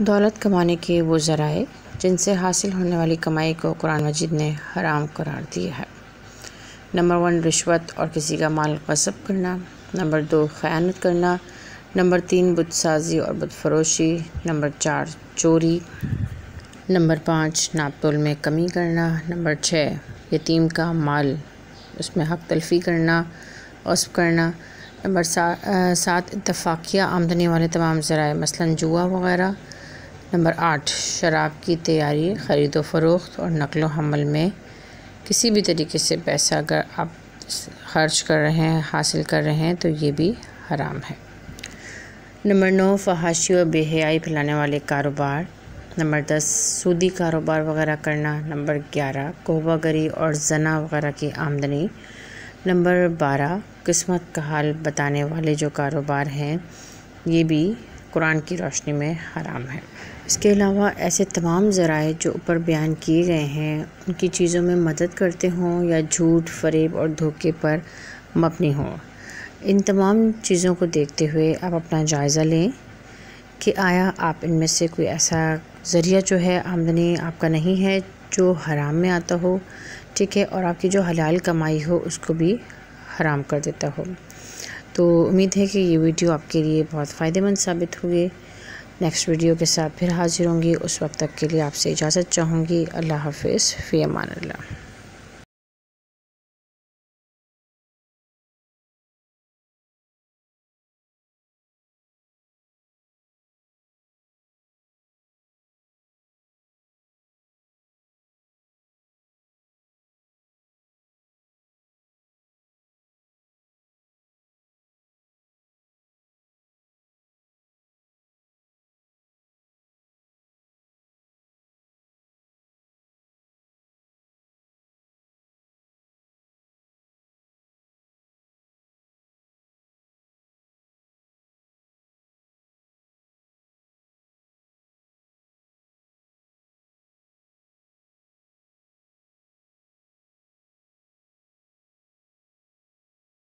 दौलत कमाने के वो ज़राए जिनसे हासिल होने वाली कमाई को कुरान मजीद ने हराम करार दिया है। नंबर वन, रिश्वत और किसी का माल गसब करना। नंबर दो, ख़यानत करना। नंबर तीन बुतसाजी और बुतफरोशी नंबर चार, चोरी। नंबर पाँच, नापतोल में कमी करना। नंबर छः, यतीम का माल, उसमें हक तलफ़ी करना, उसब करना। नंबर सात इतफाक़िया आमदनी वाले तमाम ज़राए, मसलन जुआ वगैरह। नंबर आठ, शराब की तैयारी, ख़रीद फ़रोख्त और नकल हमल में किसी भी तरीके से पैसा अगर आप खर्च कर रहे हैं, हासिल कर रहे हैं तो ये भी हराम है। नंबर नौ, फहाशी और बेहयाई फैलाने वाले कारोबार। नंबर दस, सूदी कारोबार वगैरह करना। नंबर ग्यारह कोहबागरी और जना वगैरह की आमदनी। नंबर बारह, किस्मत का हाल बताने वाले जो कारोबार हैं, ये भी कुरान की रोशनी में हराम है। इसके अलावा ऐसे तमाम ज़राए जो ऊपर बयान किए गए हैं, उनकी चीज़ों में मदद करते हों या झूठ, फरेब और धोखे पर मबनी हों। इन तमाम चीज़ों को देखते हुए आप अपना जायज़ा लें कि आया आप इनमें से कोई ऐसा ज़रिया जो है, आमदनी आपका नहीं है, जो हराम में आता हो, ठीक है, और आपकी जो हलाल कमाई हो, उसको भी हराम कर देता हो। तो उम्मीद है कि ये वीडियो आपके लिए बहुत फ़ायदेमंद साबित होगी नेक्स्ट वीडियो के साथ फिर हाजिर होंगी। उस वक्त तक के लिए आपसे इजाज़त चाहूँगी। अल्लाह हाफिज़। फ़ी अमान